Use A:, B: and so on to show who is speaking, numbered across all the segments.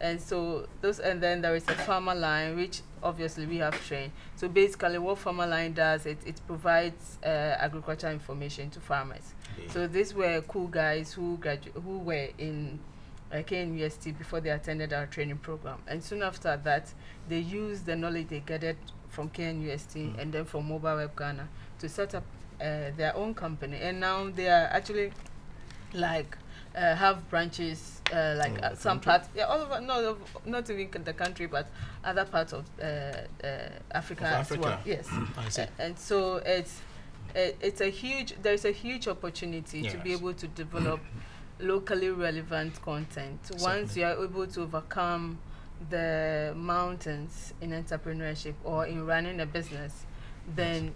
A: And so those, and then there is a Farmerline, which obviously we have trained. So basically, what Farmerline does, it, it provides uh, agricultural information to farmers.
B: Indeed.
A: So these were cool guys who gradu- who were in uh, KNUST before they attended our training program. And soon after that, they used the knowledge they gathered from KNUST
B: Mm.
A: and then from Mobile Web Ghana to set up uh, their own company. And now they are actually like uh, have branches uh, like uh, some parts, yeah, all over, not of, not even the country, but other parts of uh, uh, Africa,
B: Of
A: as well. Yes.
B: I see.
A: And so it's it, it's a huge there's a huge opportunity to be able to develop locally relevant content once you are able to overcome the mountains in entrepreneurship or in running a business then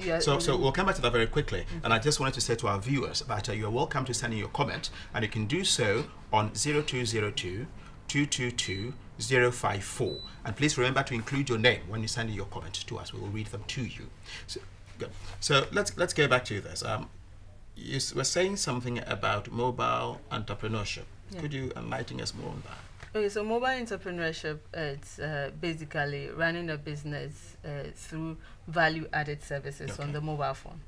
A: Are
B: So, so we'll come back to that very quickly. And I just wanted to say to our viewers that uh, you are welcome to send in your comment, and you can do so on 0202 222 054. And please remember to include your name when you send in your comment to us. We will read them to you. So, good. So let's let's go back to this. Um, you were saying something about mobile entrepreneurship.
A: Yeah.
B: Could you enlighten us more on that?
A: Okay, so mobile entrepreneurship it's uh, basically running a business uh, through value-added services on the mobile phone,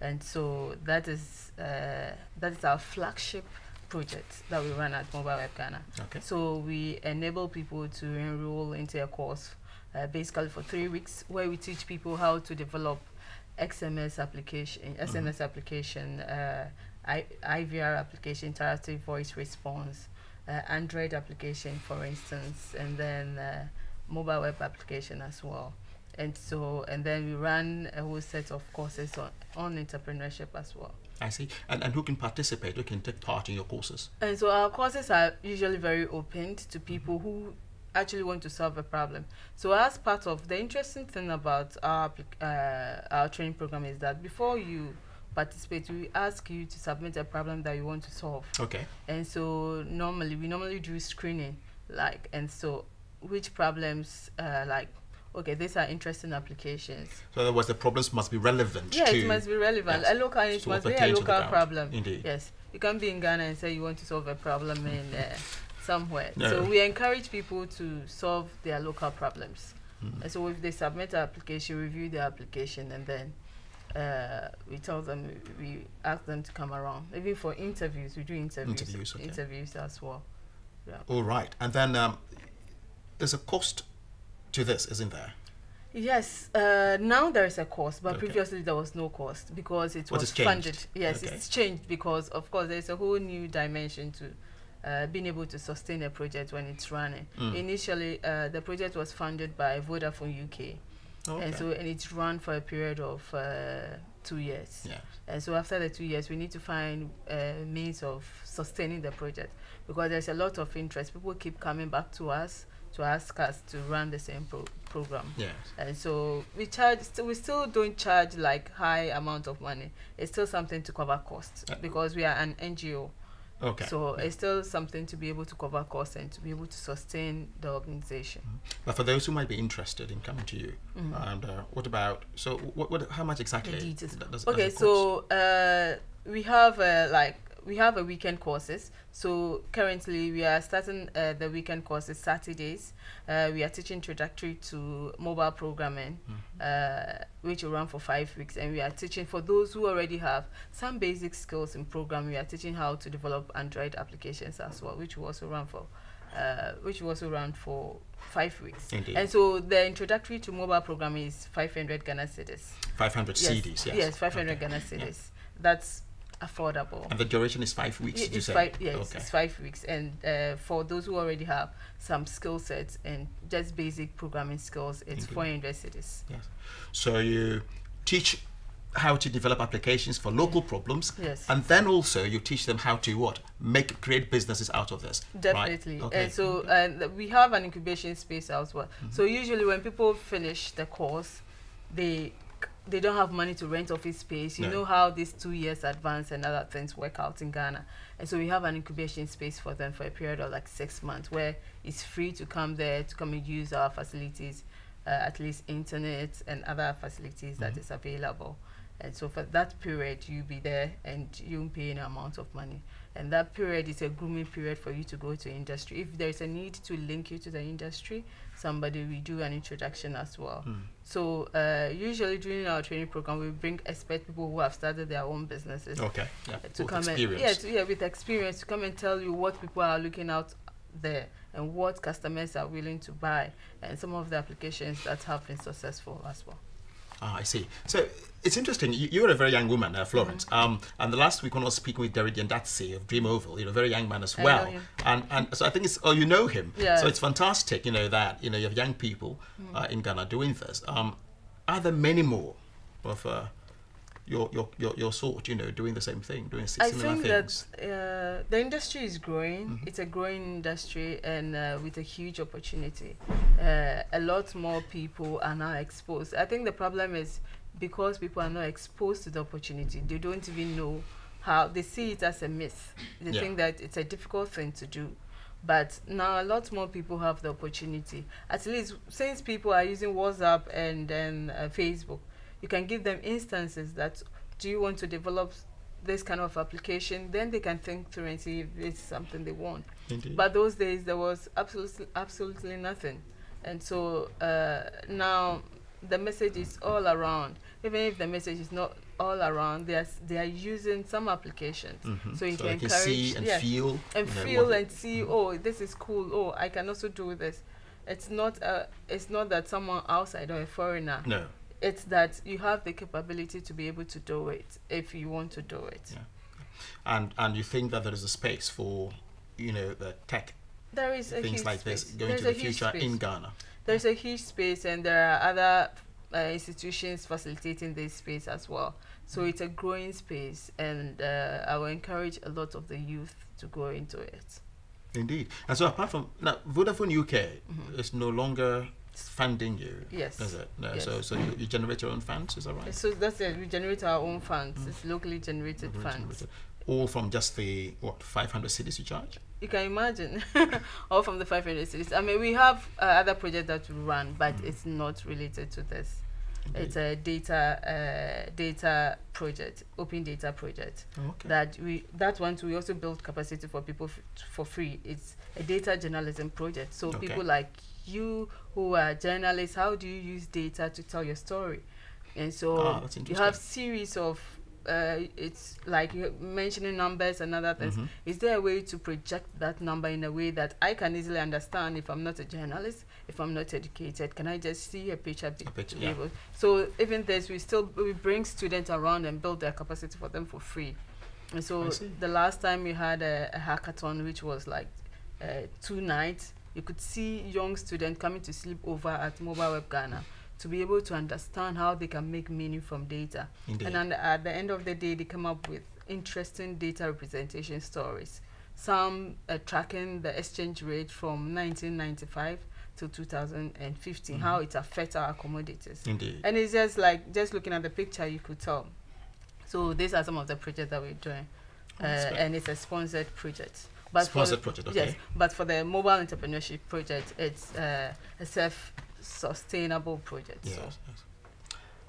A: and so that is uh, that is our flagship project that we run at Mobile Web Ghana.
B: Okay.
A: So we enable people to enroll into a course, uh, basically for three weeks, where we teach people how to develop XMS application, SMS application, uh, I- IVR application, interactive voice response, uh, Android application, for instance, and then uh, mobile web application as well. And so, and then we run a whole set of courses on, on entrepreneurship as well.
B: I see. And, and who can participate? Who can take part in your courses?
A: And so our courses are usually very open to people who actually want to solve a problem. So as part of the interesting thing about our uh, our training program is that before you participate, we ask you to submit a problem that you want to solve.
B: Okay.
A: And so normally we normally do screening, like and so which problems uh, like okay these are interesting applications.
B: So in other words, the problems must be relevant
A: Yeah,
B: to
A: it must be relevant.
B: yes,
A: A local, it
B: what
A: must be a
B: pertains to the
A: local problem.
B: Indeed.
A: Yes, you can't be in Ghana and say you want to solve a problem in uh, somewhere.
B: No.
A: So we encourage people to solve their local problems.
B: Mm.
A: And so if they submit an application, review the application, and then uh, we tell them, we ask them to come around. Even for interviews, we do interviews,
B: Interviews, okay.
A: interviews as well. Yeah.
B: All right. And then um, there's a cost to this, isn't there?
A: Yes, uh, now there is a cost, but
B: Okay.
A: previously there was no cost because it
B: What
A: was funded. Yes,
B: Okay.
A: it's changed because, of course, there's a whole new dimension to uh, being able to sustain a project when it's running.
B: Mm.
A: Initially, uh, the project was funded by Vodafone UK,
B: Okay.
A: and so and it's run for a period of uh, two years.
B: yeah.
A: And so after the two years, we need to find uh, means of sustaining the project because there's a lot of interest. People keep coming back to us to ask us to run the same pro- program.
B: Yes.
A: And so we charge. St- we still don't charge like high amount of money. It's still something to cover costs
B: Uh,
A: because we are an NGO.
B: Okay.
A: So it's still something to be able to cover costs and to be able to sustain the organization.
B: But for those who might be interested in coming to you,
A: Mhm.
B: and uh, what about so what, what how much exactly?
A: The details.
B: does- does
A: Okay,
B: cost?
A: so uh, we have uh, like we have a weekend courses. So currently we are starting uh, the weekend courses Saturdays. Uh, we are teaching introductory to mobile programming,
B: Mhm.
A: uh, which will run for five weeks, and we are teaching for those who already have some basic skills in programming. We are teaching how to develop Android applications as well, which will also run for. Uh, which will also run for five weeks.
B: Indeed.
A: And so the introductory to mobile programming is 500 Ghana cedis.
B: 500
A: Yes,
B: cedis. Yes.
A: Yes, 500
B: Okay.
A: Ghana
B: Yeah.
A: cedis. That's affordable.
B: And the duration is five weeks. You
A: it's five, yes,
B: Okay.
A: it's five weeks. And uh, for those who already have some skill sets and just basic programming skills, it's
B: Indeed.
A: 400 cedis.
B: Yes. So you teach how to develop applications for local problems,
A: Yes.
B: and then also you teach them how to what make create businesses out of this. right?
A: Definitely.
B: Okay.
A: And so uh, we have an incubation space as well.
B: Mm-hmm.
A: So usually when people finish the course, they they don't have money to rent office space. You
B: No.
A: know how these two years advance and other things work out in Ghana. And so we have an incubation space for them for a period of like six months where it's free to come there to come and use our facilities, uh, at least internet and other facilities that
B: Mhm.
A: is available. And so for that period, you'll be there and you won't pay an amount of money. and that period is a grooming period for you to go to industry. If there is a need to link you to the industry, somebody will do an introduction as well.
B: Mm.
A: So uh, usually during our training program, we bring expert people who have started their own businesses
B: Okay. Yeah.
A: to
B: With
A: come and yeah, to, yeah, with experience to come and tell you what people are looking out there and what customers are willing to buy and some of the applications that have been successful as well.
B: Ah, I see. So it's interesting. You, you're a very young woman, uh, Florence.
A: Mm-hmm.
B: Um, and the last week when I was speaking with Derek Yandatsi of DreamOval, you know, a very young man as well. And and so I think it's oh you know him.
A: Yeah.
B: So it's fantastic, you know that you know you have young people
A: Mm.
B: uh, in Ghana doing this. Um, are there many more of uh, your, your your your sort, you know, doing the same thing, doing si-
A: I
B: similar
A: think
B: things?
A: that uh, the industry is growing.
B: Mhm.
A: It's a growing industry and uh, with a huge opportunity. Uh, a lot more people are now exposed. I think the problem is because people are not exposed to the opportunity, they don't even know how they see it as a myth. They
B: Yeah.
A: think that it's a difficult thing to do. But now a lot more people have the opportunity. At least since people are using WhatsApp and then uh, Facebook, you can give them instances that do you want to develop this kind of application? Then they can think through and see if it's something they want.
B: Indeed.
A: But those days there was absolutely absolutely nothing, and so uh, now the message is all around. Even if the message is not all around, they are they are using some applications,
B: Mhm.
A: so you
B: they
A: can
B: can see
A: encourage-
B: and
A: yeah,
B: feel
A: and feel and see. Oh, this is cool. Oh, I can also do this. It's not uh, it's not that someone outside or a foreigner.
B: no.
A: It's that you have the capability to be able to do it if you want to do it.
B: Yeah. And and you think that there is a space for you know the tech
A: There is a
B: things
A: huge
B: like this
A: space.
B: going
A: There's
B: to
A: a
B: the future
A: space.
B: in Ghana.
A: There's a huge space, and there are other uh, institutions facilitating this space as well. So
B: Mm.
A: it's a growing space, and uh, I will encourage a lot of the youth to go into it.
B: Indeed. And so apart from now, Vodafone UK
A: Mhm.
B: is no longer funding you.
A: Yes.
B: Is it? No.
A: Yes.
B: So so you, you generate your own funds, is that right?
A: So that's it. We generate our own funds.
B: Mm.
A: It's locally generated
B: Locally
A: funds.
B: generated. All from just the what 500 cedis you charge?
A: You can imagine, all from the 500 cedis. I mean, we have uh, other projects that we run, but
B: Mm.
A: it's not related to this.
B: Indeed.
A: It's a data uh, data project, open data project.
B: Oh, okay.
A: that we that one too, we also build capacity for people f- for free it's a data journalism project so
B: Okay.
A: people like you who are journalists how do you use data to tell your story and so
B: Ah,
A: you have series of uh, it's like you mentioning numbers and other things
B: Mhm.
A: is there a way to project that number in a way that I can easily understand if I'm not a journalist, if I'm not educated? Can I just see a picture?
B: A picture, yeah.
A: So even this, we still we bring students around and build their capacity for them for free. And so the last time we had a, a hackathon, which was like uh, two nights, you could see young students coming to sleep over at Mobile Web Ghana to be able to understand how they can make meaning from data.
B: Indeed.
A: And then at the end of the day, they come up with interesting data representation stories. Some uh, tracking the exchange rate from 1995 to 2015, how
B: Mhm.
A: it affects our commodities.
B: Indeed.
A: And it's just like, just looking at the picture, you could tell. So these are some of the projects that we're doing. Uh, and it's a sponsored project. But for
B: Sponsored
A: the-
B: project,
A: Yes, but for the mobile entrepreneurship project, it's uh, a self-sustainable project.
B: Yes,
A: So.
B: yes.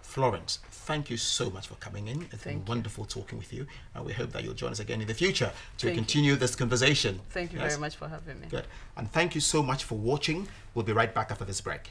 B: Florence, thank you so much for coming in. It's been
A: Thank you.
B: wonderful talking with you, and we hope that you'll join us again in the future to
A: Thank you.
B: continue this conversation.
A: Thank you
B: Yes?
A: very much for having me.
B: Good. And thank you so much for watching. We'll be right back after this break.